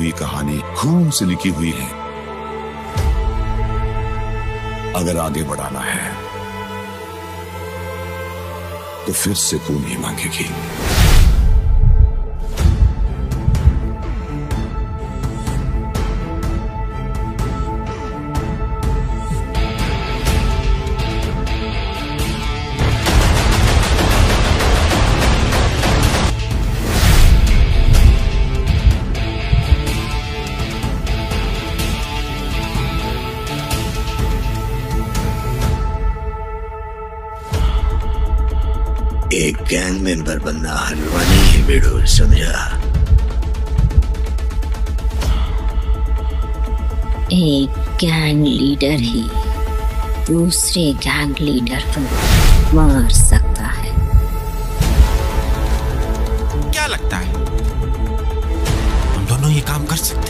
हुई कहानी खून से लिखी हुई है। अगर आगे बढ़ाना है तो फिर से पूनी मांगेगी। एक गैंग मेंबर बनना हलवा नहीं है बेड़ो समझा? एक गैंग लीडर ही दूसरे गैंग लीडर को मार सकता है। क्या लगता है? हम दोनों ये काम कर सकते हैं